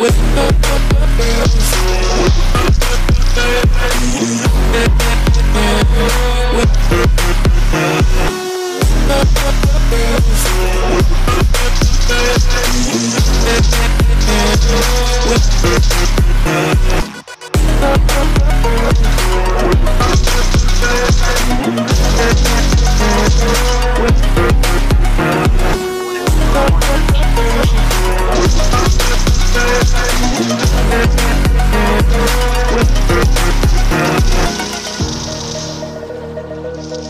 with